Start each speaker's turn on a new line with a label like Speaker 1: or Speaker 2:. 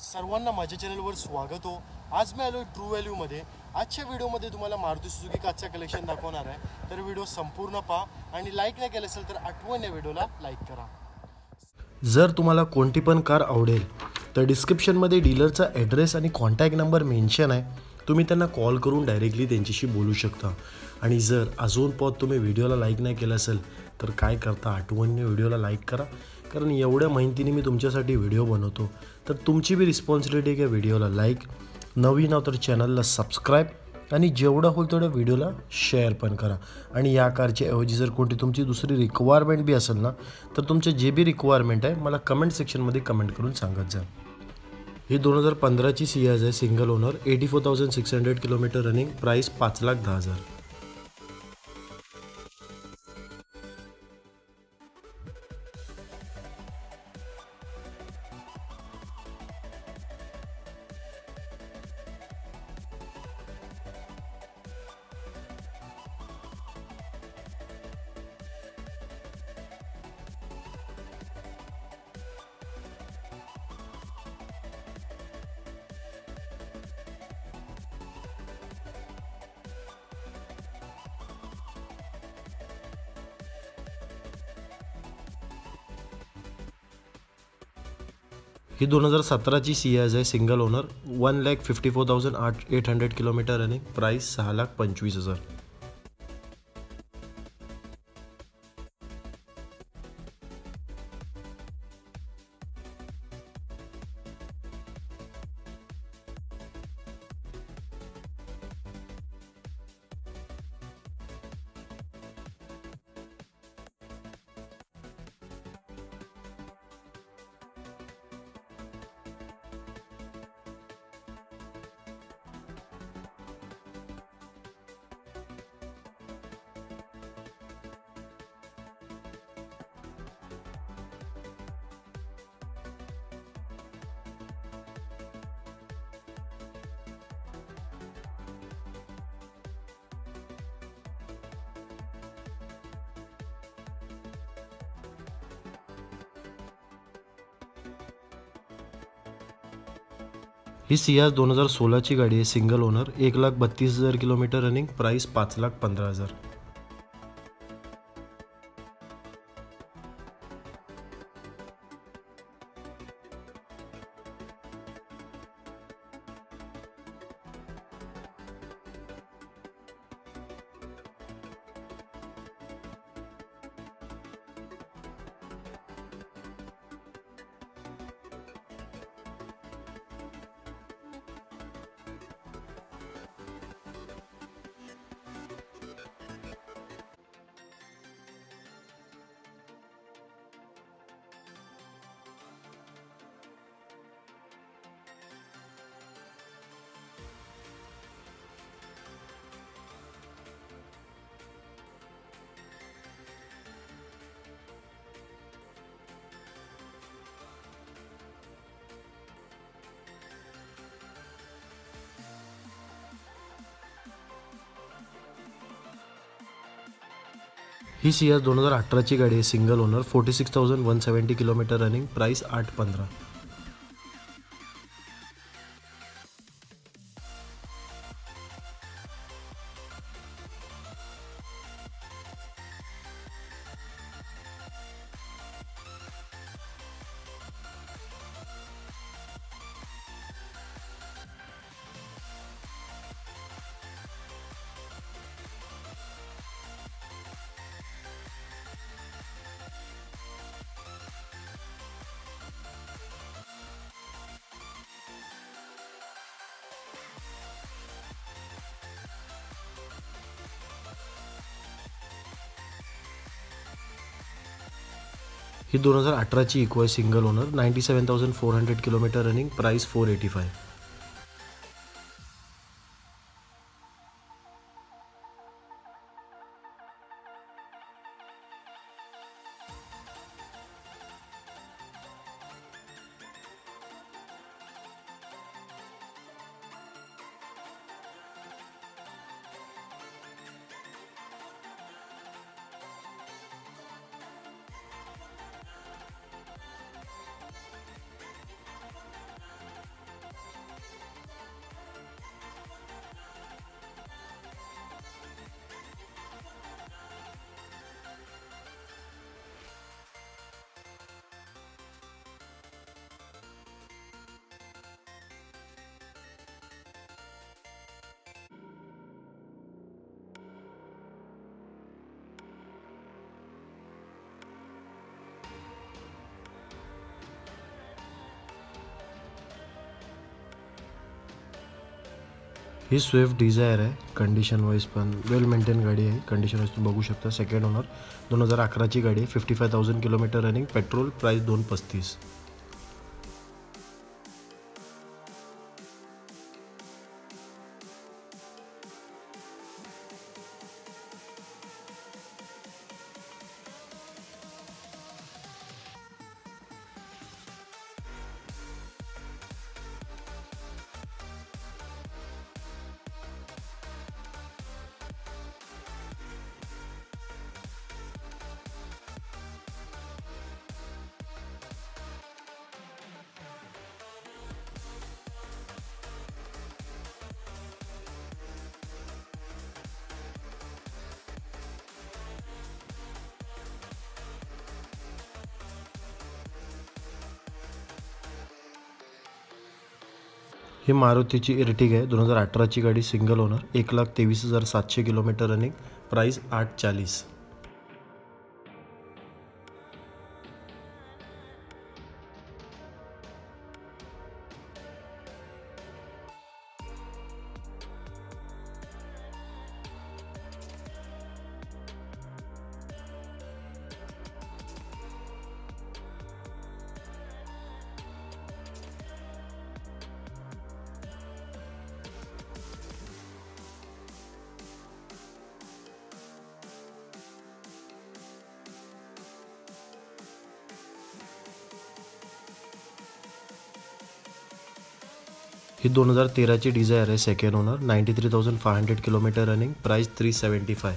Speaker 1: सर्वांना माझ्या चॅनलवर स्वागत हो. आज मी आलो ट्रू व्हॅल्यूमध्ये आजच्या व्हिडिओमध्ये तुम्हाला मारुती सुझुकी काचचा कलेक्शन दाखवणार आहे. तर व्हिडिओ संपूर्ण पहा आणि लाईक नाही केलं असेल तर आठवण या व्हिडिओला लाईक करा. जर तुम्हाला कोणती पण कार आवडेल तर डिस्क्रिप्शनमध्ये डीलरचा ॲड्रेस आणि कॉन्टॅक्ट नंबर मेन्शन आहे. तुम्ही त्यांना कॉल करून डायरेक्टली त्यांच्याशी बोलू शकता. आणि जर अजून पण तुम्ही व्हिडिओला लाईक नाही केलं असेल तर काय करता? आठवणने व्हिडिओला लाईक करा. कारण एवढ्या माहितीने मी तुमच्यासाठी व्हिडिओ बनवतो. तर तुमची बी रिस्पॉन्सिबिलिटी आहे व्हिडिओला लाईक नवीन आहो तर चॅनलला सबस्क्राईब आणि जेवढं होईल तेवढं व्हिडिओला शेअर पण करा. आणि या कारच्या ऐवजी जर कोणती तुमची दुसरी रिक्वायरमेंट बी असेल ना तर तुमचे जे बी रिक्वायरमेंट आहे मला कमेंट सेक्शनमध्ये कमेंट करून सांगत जा. ही दोन हजार पंधराची सियाज आहे single owner eighty four thousand six hundred kilometre running price पाच लाख दहा हजार. ही दोन हजार सतराची सी एस आहे single owner one lakh fifty four thousand आठ eight hundred kilometre running price सहा लाख पंचवीस हजार. ही सियाज दोन हजार सोळाची गाडी आहे सिंगल ओनर एक लाख बत्तीस हजार किलोमीटर रनिंग प्राईस पाच लाख पंधरा हजार. ही सी एस दोन हजार अठराची गाडी आहे single owner forty six thousand one seventy kilometre running price आठ पंधरा. ही दोन हजार अठराची इको आहे single owner ninety seven thousand four hundred kilometre running price four eighty five ही स्विफ्ट डिझायर आहे कंडिशन वाईज पण. वेल मेंटेन गाडी आहे. कंडिशन वाईज तुम्ही बघू शकता सेकंड ओनर दोन हजार अकराची गाडी आहे. Fifty five thousand kilometre running petrol price दोन पस्तीस. ही मारुतीची इर्टिग आहे. दोन हजार अठराची गाडी सिंगल ओनर. एक लाख तेवीस हजार सातशे किलोमीटर रनिंग. प्राईस आठ चाळीस ही दोन हजार तेराची डिझायर आहे. Second owner ninety three thousand five hundred kilometre running price three seventy five